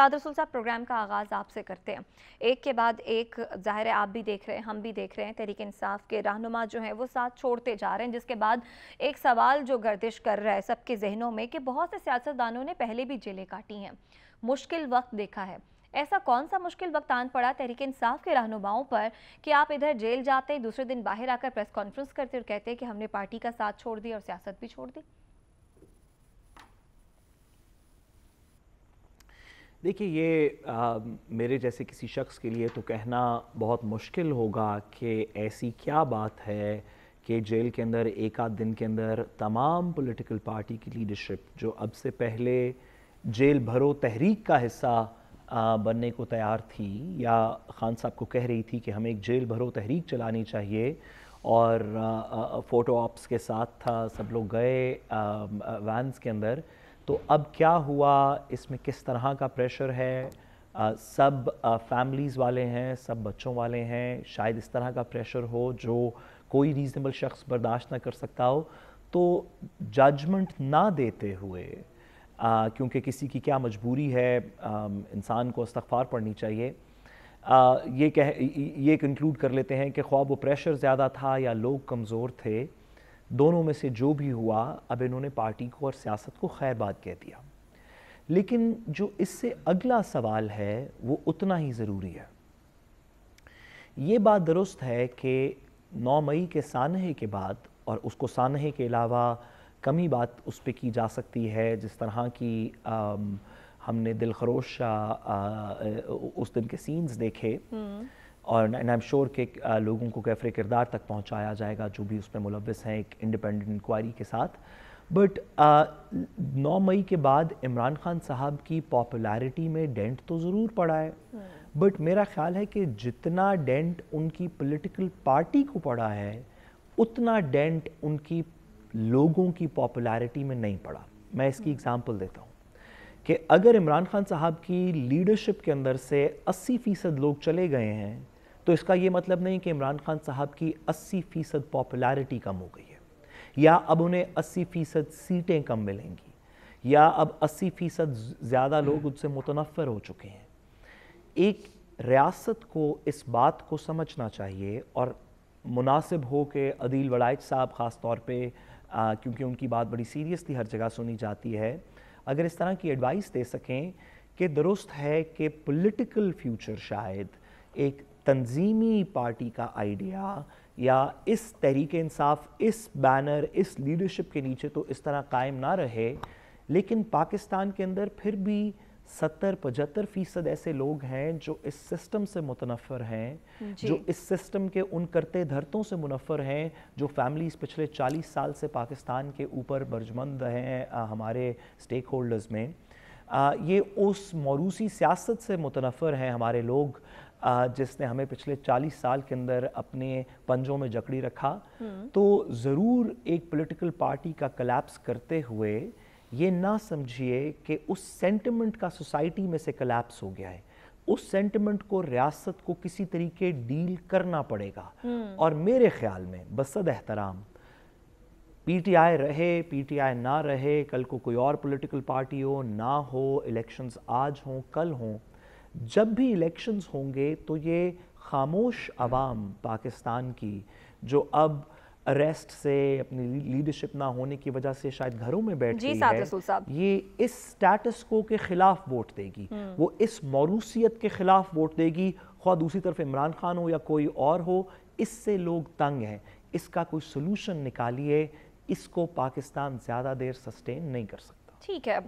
साद रसुल साहब प्रोग्राम का आगाज़ आपसे करते हैं। एक के बाद एक, ज़ाहिर है आप भी देख रहे हैं, हम भी देख रहे हैं, तहरीक इंसाफ के रहनुमा जो हैं वो साथ छोड़ते जा रहे हैं, जिसके बाद एक सवाल जो गर्दिश कर रहा है सबके जहनों में कि बहुत से सियासतदानों ने पहले भी जेलें काटी हैं। मुश्किल वक्त देखा है। ऐसा कौन सा मुश्किल वक्त आन पड़ा तहरीक इंसाफ के रहनुमाओं पर कि आप इधर जेल जाते, दूसरे दिन बाहर आकर प्रेस कॉन्फ्रेंस करते और कहते कि हमने पार्टी का साथ छोड़ दिया और सियासत भी छोड़ दी? देखिए ये आ, मेरे जैसे किसी शख्स के लिए तो कहना बहुत मुश्किल होगा कि ऐसी क्या बात है कि जेल के अंदर एक आध दिन के अंदर तमाम पॉलिटिकल पार्टी की लीडरशिप जो अब से पहले जेल भरो तहरीक का हिस्सा बनने को तैयार थी या खान साहब को कह रही थी कि हमें एक जेल भरो तहरीक चलानी चाहिए और फ़ोटो ऑप्स के साथ था सब लोग गए वैन्स के अंदर। तो अब क्या हुआ? इसमें किस तरह का प्रेशर है? आ, सब फैमिलीज़ वाले हैं सब बच्चों वाले हैं शायद इस तरह का प्रेशर हो जो कोई रीज़नेबल शख्स बर्दाश्त ना कर सकता हो। तो जजमेंट ना देते हुए क्योंकि किसी की क्या मजबूरी है इंसान को इस्तफ़ार पढ़नी चाहिए। आ, ये कह ये कंक्लूड कर लेते हैं कि ख्वाब वो प्रेशर ज़्यादा था या लोग कमज़ोर थे। दोनों में से जो भी हुआ अब इन्होंने पार्टी को और सियासत को खैर बात कह दिया। लेकिन जो इससे अगला सवाल है वो उतना ही ज़रूरी है। ये बात दुरुस्त है कि 9 मई के सानहे के बाद और उसको सानहे के अलावा कम बात उस पर की जा सकती है जिस तरह की आम, हमने दिलखरोश उस दिन के सीन्स देखे। हम्म। और आई एम श्योर के लोगों को कैफरे किरदार तक पहुँचाया जाएगा जो भी उसमें मुलविस हैं एक इंडिपेंडेंट इंक्वायरी के साथ बट नौ मई के बाद इमरान खान साहब की पॉपुलैरिटी में डेंट तो ज़रूर पड़ा है बट hmm. मेरा ख्याल है कि जितना डेंट उनकी पॉलिटिकल पार्टी को पड़ा है उतना डेंट उनकी लोगों की पॉपुलैरिटी में नहीं पड़ा मैं इसकी एग्जांपल hmm. देता हूँ कि अगर इमरान खान साहब की लीडरशिप के अंदर से 80 फ़ीसद लोग चले गए हैं तो इसका ये मतलब नहीं कि इमरान खान साहब की 80 फ़ीसद पॉपुलैरिटी कम हो गई है। या अब उन्हें 80 फ़ीसद सीटें कम मिलेंगी। या अब 80 फ़ीसद ज़्यादा लोग उनसे मुतनफ़र हो चुके हैं। एक रियासत को इस बात को समझना चाहिए और मुनासिब हो कि अदील वड़ाइच साहब ख़ास तौर पे आ, क्योंकि उनकी बात बड़ी सीरियसली हर जगह सुनी जाती है। अगर इस तरह की एडवाइस दे सकें कि दुरुस्त है कि पॉलिटिकल फ्यूचर शायद एक तंजीमी पार्टी का आइडिया या इस तहरीक इंसाफ इस बैनर इस लीडरशिप के नीचे तो इस तरह कायम ना रहे लेकिन पाकिस्तान के अंदर फिर भी सत्तर पचहत्तर फ़ीसद ऐसे लोग हैं जो इस सिस्टम से मुतनफ़र हैं जो। इस सिस्टम के उन करते धरतों से मुनफ़र हैं जो फैमिलीज़ पिछले चालीस साल से पाकिस्तान के ऊपर बर्जमंद हैं हमारे स्टेक होल्डर्स में। आ, ये उस मौरूसी सियासत से मुतनफ़र हैं हमारे लोग जिसने हमें पिछले 40 साल के अंदर अपने पंजों में जकड़ी रखा हम्म। तो ज़रूर एक पॉलिटिकल पार्टी का कलेप्स करते हुए ये ना समझिए कि उस सेंटिमेंट का सोसाइटी में से कलेप्स हो गया है उस सेंटिमेंट को रियासत को किसी तरीके डील करना पड़ेगा हम्म। और मेरे ख्याल में बसद एहतराम पीटीआई रहे पीटीआई ना रहे कल को कोई और पॉलिटिकल पार्टी हो ना हो इलेक्शंस आज हों कल हों जब भी इलेक्शंस होंगे तो ये खामोश आवाम पाकिस्तान की जो अब अरेस्ट से अपनी लीडरशिप ना होने की वजह से शायद घरों में बैठ गई है ये इस स्टेटस को के खिलाफ वोट देगी। हम्म। वो इस मौरूसियत के खिलाफ वोट देगी। खा दूसरी तरफ़ इमरान खान हो या कोई और हो इससे लोग तंग हैं। इसका कोई सोल्यूशन निकालिए इसको पाकिस्तान ज़्यादा देर सस्टेन नहीं कर सकता। ठीक है